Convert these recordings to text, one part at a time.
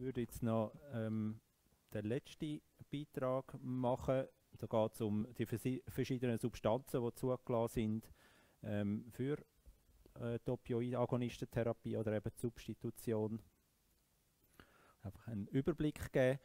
würde jetzt noch ähm, den letzten Beitrag machen. Da geht es um die verschiedenen Substanzen, die zugelassen sind ähm, für äh, die Opioid-Agonistentherapie oder eben die Substitution. Einfach einen Überblick geben.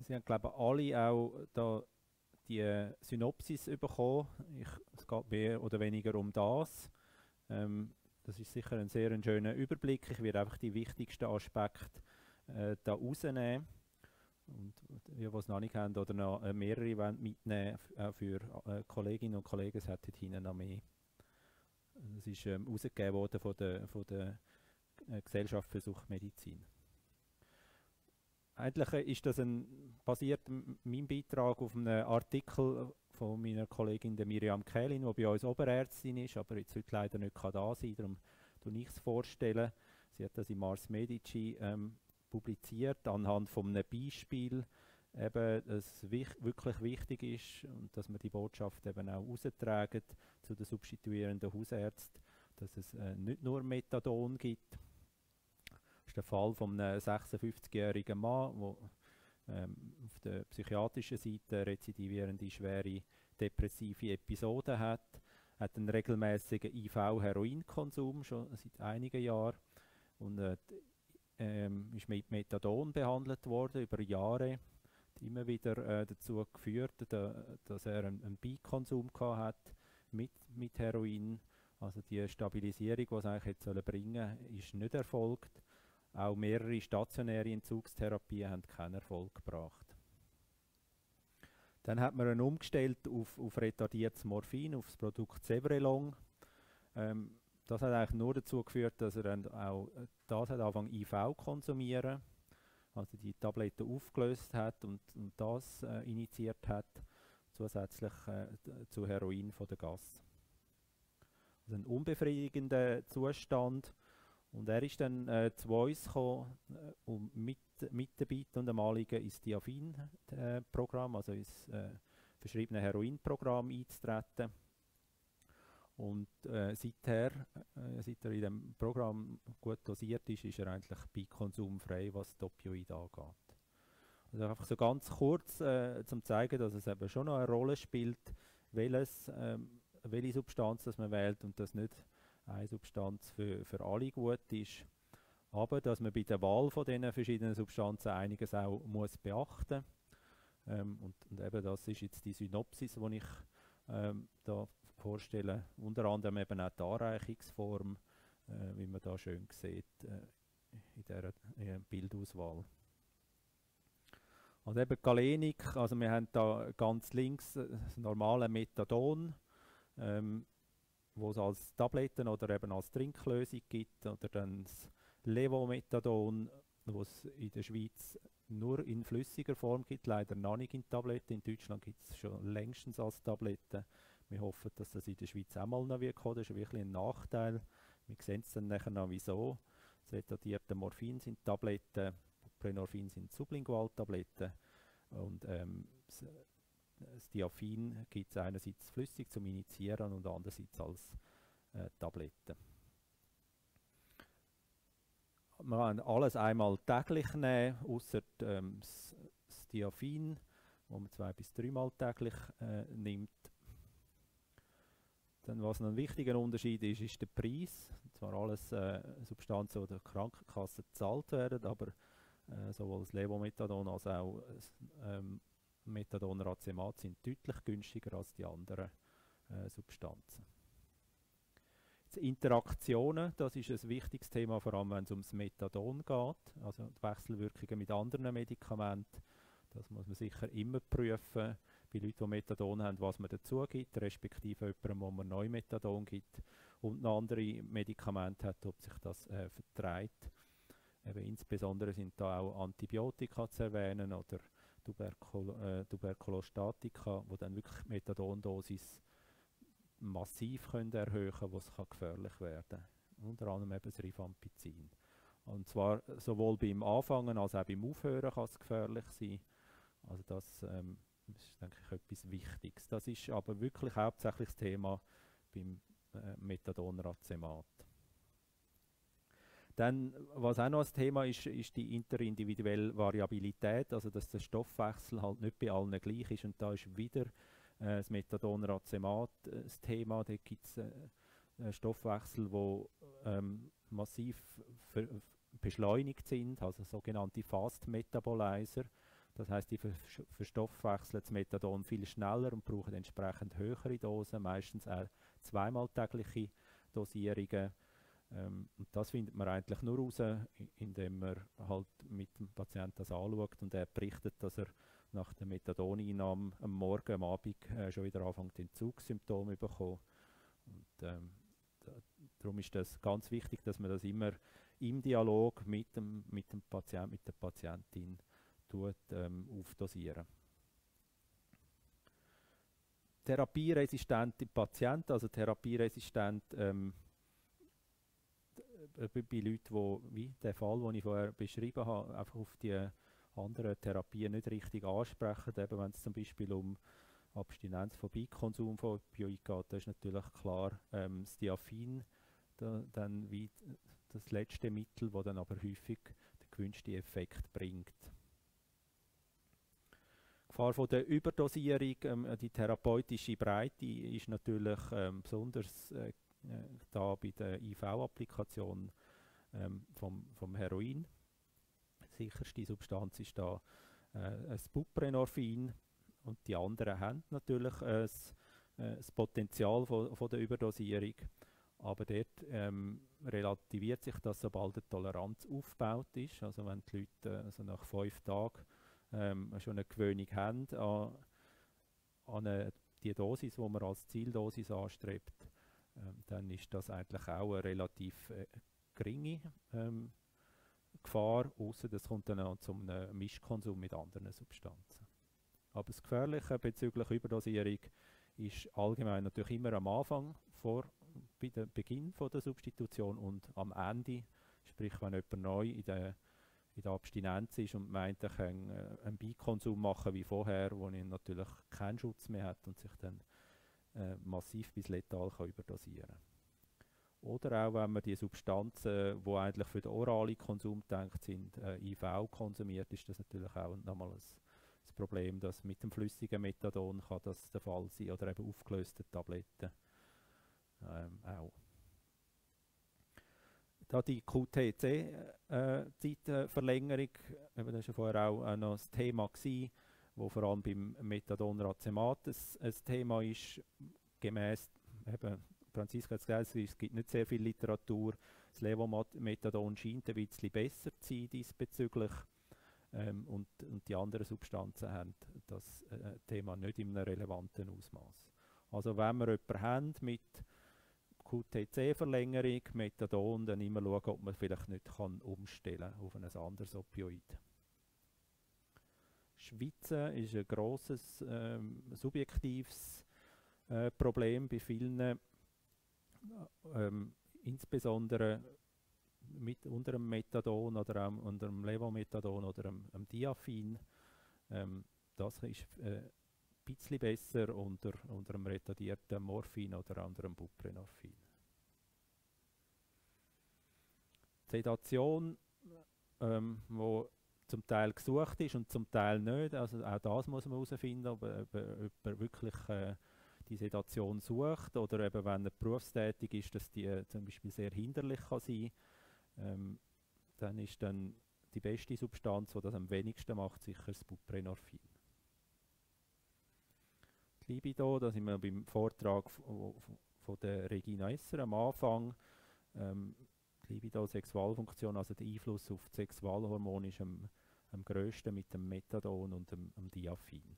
Sie haben, glaube ich, alle auch da die Synopsis bekommen. Ich, es geht mehr oder weniger um das. Ähm, das ist sicher ein sehr ein schöner Überblick. Ich werde einfach die wichtigsten Aspekte äh, da rausnehmen. Und die, die es noch nicht haben oder noch äh, mehrere wollen mitnehmen auch für äh, Kolleginnen und Kollegen, es hat dort hinten noch mehr. Das ist ähm, herausgegeben worden von der, von der äh, Gesellschaft für Suchtmedizin. Eigentlich ist das ein, basiert mein Beitrag auf einem Artikel von meiner Kollegin der Miriam Kählin, die bei uns Oberärztin ist, aber jetzt heute leider nicht da sein kann, darum tue ich es vorstellen. Sie hat das im Mars Medici ähm, publiziert, anhand von einem Beispiel, eben, dass wich wirklich wichtig ist und dass man die Botschaft eben auch austragen zu den substituierenden Hausärzten, dass es äh, nicht nur Methadon gibt. Das ist der Fall von einem 56-jährigen Mann, der ähm, auf der psychiatrischen Seite rezidivierende schwere depressive Episoden hat, hat einen regelmäßigen IV-Heroinkonsum schon seit einigen Jahren und äh, ähm, ist mit Methadon behandelt worden über Jahre. Hat immer wieder äh, dazu geführt, da, dass er einen, einen Beikonsum hat mit, mit Heroin. Also die Stabilisierung, die es eigentlich hätte bringen sollen, ist nicht erfolgt. Auch mehrere stationäre Entzugstherapien haben keinen Erfolg gebracht. Dann hat man ihn umgestellt auf, auf retardiertes Morphin, auf das Produkt Sevrelong. Ähm, das hat eigentlich nur dazu geführt, dass er dann auch das hat angefangen IV konsumieren, also die Tabletten aufgelöst hat und, und das äh, initiiert hat, zusätzlich äh, zu Heroin von der Gas. Also ein unbefriedigender Zustand. Und er ist dann äh, zu uns gekommen, äh, um mit, mit der Bitte und dem Anliegen ins Diafin-Programm, also ins äh, verschriebene Heroinprogramm einzutreten. Und äh, seither, äh, seit er in dem Programm gut dosiert ist, ist er eigentlich beikonsumfrei, was die Opioide angeht. Also einfach so ganz kurz, äh, zum zeigen, dass es eben schon noch eine Rolle spielt, welches, ähm, welche Substanz das man wählt und dass nicht eine Substanz für, für alle gut ist. Aber dass man bei der Wahl von diesen verschiedenen Substanzen einiges auch muss beachten ähm, und, und eben das ist jetzt die Synopsis, die ich ähm, da vorstellen. Unter anderem eben auch die Anreichungsform, äh, wie man da schön sieht äh, in dieser äh, Bildauswahl. Also eben Galenik, also wir haben da ganz links das normale Methadon, ähm, wo es als Tabletten oder eben als Trinklösung gibt, oder dann das Levomethadon, wo es in der Schweiz nur in flüssiger Form gibt, leider noch nicht in Tabletten. In Deutschland gibt es schon längstens als Tabletten. Wir hoffen, dass das in der Schweiz auch mal noch wird kommen. Das ist wirklich ein Nachteil. Wir sehen es dann nachher noch wieso. Das retardierten Morphin sind Tabletten, Prenorphin sind Sublingualtabletten und ähm, das, Diaphin gibt es einerseits flüssig zum Initiieren und andererseits als äh, Tabletten. Man kann alles einmal täglich nehmen, außer ähm, das, Diaphin, wo man zwei bis dreimal täglich äh, nimmt. Dann, was ein wichtiger Unterschied ist, ist der Preis. Zwar alles äh, Substanzen, die der Krankenkasse gezahlt werden, aber äh, sowohl das Levomethadon als auch das ähm, Methadon Racemat sind deutlich günstiger als die anderen äh, Substanzen. Jetzt Interaktionen, das ist ein wichtiges Thema, vor allem wenn es ums Methadon geht, also die Wechselwirkungen mit anderen Medikamenten. Das muss man sicher immer prüfen bei Leuten, die Methadon haben, was man dazu gibt, respektive jemandem, wo man neu Methadon gibt und noch andere Medikamente hat, ob sich das äh. Eben insbesondere sind da auch Antibiotika zu erwähnen oder Tuberkul äh, Tuberkulostatika, wo dann wirklich die Methadondosis massiv können erhöhen können, was gefährlich werden kann. Unter anderem eben das Rifampicin. Und zwar sowohl beim Anfangen als auch beim Aufhören kann es gefährlich sein. Also das ähm, ist, denke ich, etwas Wichtiges. Das ist aber wirklich hauptsächlich das Thema beim äh, Methadonracemat. Dann, was auch noch ein Thema ist, ist die interindividuelle Variabilität, also dass der Stoffwechsel halt nicht bei allen gleich ist. Und da ist wieder äh, das Methadon-Racemat äh, das Thema. Da gibt es äh, Stoffwechsel, die ähm, massiv beschleunigt sind, also sogenannte Fast Metabolizer. Das heißt, die verstoffwechseln das Methadon viel schneller und brauchen entsprechend höhere Dosen, meistens auch zweimal tägliche Dosierungen. Ähm, und das findet man eigentlich nur raus, indem man halt mit dem Patienten das anschaut und er berichtet, dass er nach der Methadoneinnahme am Morgen, am Abend äh, schon wieder anfängt, Entzugssymptome zu bekommen. Ähm, da, darum ist das ganz wichtig, dass man das immer im Dialog mit dem, mit dem Patient, mit der Patientin tut, ähm, aufdosieren. Therapieresistente Patienten, also therapieresistent ähm, bei Leuten, die, wie der Fall, den ich vorher beschrieben habe, einfach auf die anderen Therapien nicht richtig ansprechen, eben wenn es zum Beispiel um Abstinenz von Beikonsum von Opioid geht, da ist natürlich klar ähm, das Diaphin da, dann wie das letzte Mittel, das dann aber häufig den gewünschten Effekt bringt. Die Gefahr von der Überdosierung, ähm, die therapeutische Breite ist natürlich ähm, besonders äh, äh, da bei der IV-Applikation ähm, vom, vom Heroin. Die sicherste Substanz ist da äh, das Buprenorphin und die anderen haben natürlich äh, das, äh, das Potenzial von, von, der Überdosierung, aber dort ähm, relativiert sich das, sobald die Toleranz aufgebaut ist. Also wenn die Leute also nach fünf Tagen ähm, schon eine Gewöhnung haben an, an eine, die Dosis, die man als Zieldosis anstrebt, dann ist das eigentlich auch eine relativ äh, geringe ähm, Gefahr, außer das kommt dann auch zum Mischkonsum mit anderen Substanzen. Aber das Gefährliche bezüglich Überdosierung ist allgemein natürlich immer am Anfang, vor, bei dem Beginn von der Substitution und am Ende, sprich wenn jemand neu in der, in der Abstinenz ist und meint, er kann äh, einen Beikonsum machen wie vorher, wo er natürlich keinen Schutz mehr hat und sich dann äh, massiv bis letal kann überdosieren Oder auch wenn man die Substanzen, die eigentlich für den oralen Konsum gedacht sind, äh, IV konsumiert, ist das natürlich auch nochmal ein, das Problem, dass mit dem flüssigen Methadon kann das der Fall sein oder eben aufgelöste Tabletten ähm, auch. Da die QTC-Zeitverlängerung, äh, das war ja vorher auch äh, noch das Thema gewesen, wo vor allem beim Methadon Racemat ein, Thema ist, gemäß eben, Franziska hat gesagt, es gibt nicht sehr viel Literatur. Das Levomethadon scheint ein bisschen besser zu sein diesbezüglich. Ähm, und, und die anderen Substanzen haben das äh, Thema nicht in einem relevanten Ausmaß. Also wenn wir jemanden haben mit QTC-Verlängerung, Methadon, dann immer schauen, ob man vielleicht nicht kann umstellen auf ein anderes Opioid. Schwitzen ist ein grosses ähm, subjektives äh, Problem bei vielen, ähm, insbesondere mit, unter dem Methadon oder auch unter dem Levomethadon oder dem, dem Diaphin. Ähm, das ist äh, ein bisschen besser unter, unter dem retardierten Morphin oder unter dem Buprenorphin. Sedation, ähm, wo zum Teil gesucht ist und zum Teil nicht. Also auch das muss man herausfinden, ob, ob, ob er wirklich äh, die Sedation sucht oder eben wenn er berufstätig ist, dass die äh, zum Beispiel sehr hinderlich kann sein ähm, dann ist dann die beste Substanz, die das am wenigsten macht, sicher das Buprenorphin. Die Libido, da sind wir beim Vortrag von der Regina Esser am Anfang. Ähm, die Libido-Sexualfunktion, also der Einfluss auf die Sexualhormone ist am, am grössten mit dem Methadon und dem, dem Diaphin.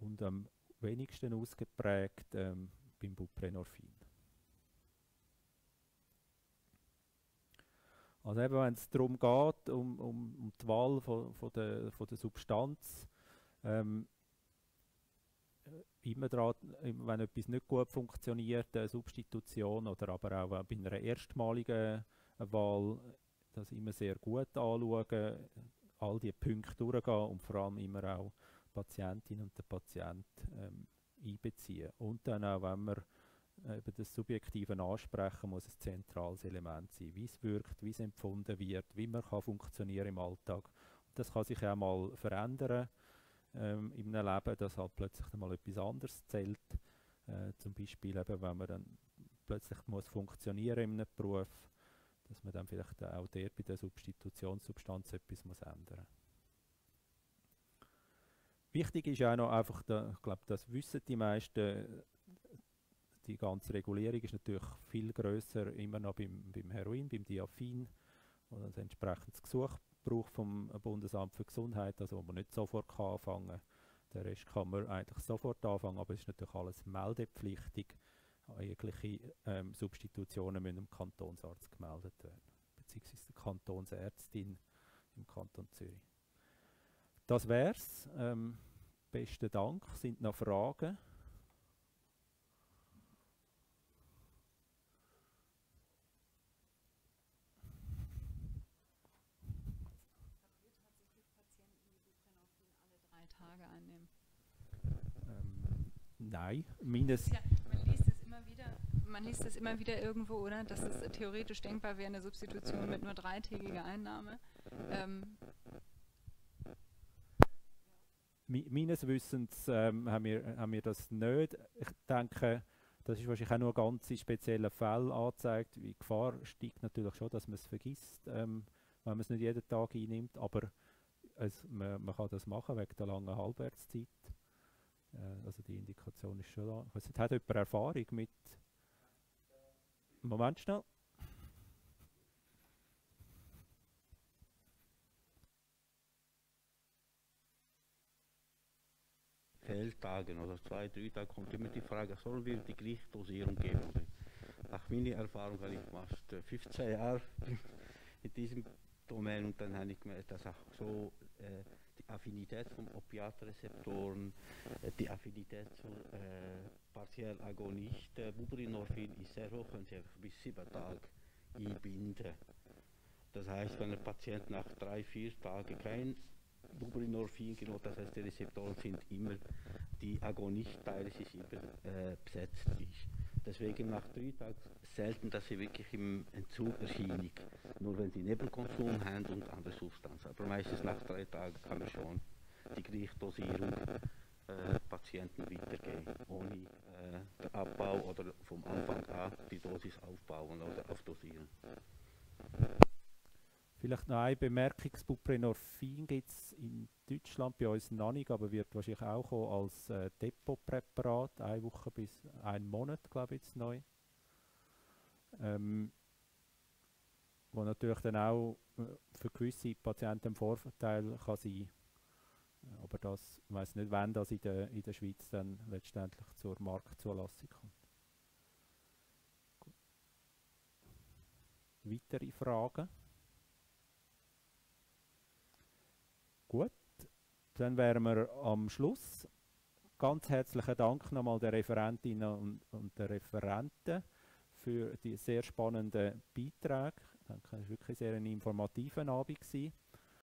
Und am wenigsten ausgeprägt ähm, beim Buprenorphin. Also eben, wenn es darum geht, um, um, um die Wahl von, von, der, von der Substanz, ähm, immer dran, wenn etwas nicht gut funktioniert, eine Substitution oder aber auch bei einer erstmaligen Wahl, das immer sehr gut anschauen, all die Punkte durchgehen und vor allem immer auch die Patientin und den Patient ähm, einbeziehen. Und dann auch, wenn man eben das subjektive Ansprechen muss ein zentrales Element sein. Wie es wirkt, wie es empfunden wird, wie man kann funktionieren im Alltag. Das kann sich auch mal verändern ähm, einem Leben, dass halt plötzlich mal etwas anderes zählt. Äh, zum Beispiel eben, wenn man dann plötzlich muss funktionieren in einem Beruf, dass man dann vielleicht auch dort bei der Substitutionssubstanz etwas muss ändern Wichtig ist auch noch einfach, da, ich glaube, das wissen die meisten, die ganze Regulierung ist natürlich viel größer immer noch beim, beim Heroin, beim Diaphin, wo das Gesuch braucht vom Bundesamt für Gesundheit, also wo man nicht sofort kann anfangen kann. Der Rest kann man eigentlich sofort anfangen, aber es ist natürlich alles meldepflichtig. Jegliche ähm, Substitutionen müssen dem Kantonsarzt gemeldet werden, beziehungsweise der Kantonsärztin im Kanton Zürich. Das wär's. Ähm, besten Dank. Sind noch Fragen? Tage einnehmen? Ähm, nein, meines. Ja, man liest es immer wieder. Man liest es immer wieder irgendwo, oder? Dass es theoretisch denkbar wäre, eine Substitution mit nur dreitägiger Einnahme. Ähm, meines Wissens ähm, haben, wir, haben wir das nicht. Ich denke, das ist wahrscheinlich auch nur ganz spezielle Fälle angezeigt. Die Gefahr steigt natürlich schon, dass man es vergisst, ähm, wenn man es nicht jeden Tag einnimmt. Aber es, man, man, kann das machen wegen der langen Halbwertszeit. Äh, also die Indikation ist schon da. Hat jemand Erfahrung mit... Moment schnell. Feldtagen oder zwei, drei Tage kommt immer die Frage, sollen wir die Gleichdosierung geben? Nach meiner Erfahrung habe ich fast 15 äh, Jahre in diesem Domain und dann habe ich gemerkt, dass auch so äh, Affinität von Opiatrezeptoren, äh, die Affinität zu äh, partiell Agonist, äh, Buprenorphin ist sehr hoch, wenn sie bis sieben Tage einbinden. Das heißt, wenn ein Patient nach drei, vier Tagen kein Buprenorphin genau, das heißt, die Rezeptoren sind immer, die Agonistteile sind immer äh, besetzt. Ist. Deswegen nach drei Tagen selten, dass sie wirklich im Entzug erscheinen. Nur wenn sie Nebelkonsum haben und andere Substanzen. Aber meistens nach drei Tagen kann man schon die Gleichdosierung äh, Patienten weitergeben, ohne äh, den Abbau oder vom Anfang an die Dosis aufbauen oder aufdosieren. Vielleicht noch eine Bemerkung, das Buprenorphin gibt es in Deutschland bei uns noch nicht, aber wird wahrscheinlich auch als äh, Depotpräparat, eine Woche bis einen Monat, glaube ich, jetzt neu. Ähm, wo natürlich dann auch äh, für gewisse Patienten ein Vorteil kann sein aber das ich weiß nicht, wann das in der, in der Schweiz dann letztendlich zur Marktzulassung kommt. Weitere Fragen? Gut, dann wären wir am Schluss. Ganz herzlichen Dank nochmal der Referentinnen und, und der Referenten für die sehr spannenden Beiträge. Ich es war wirklich sehr ein informativer Abend. Gewesen.